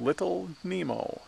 Little Nemo.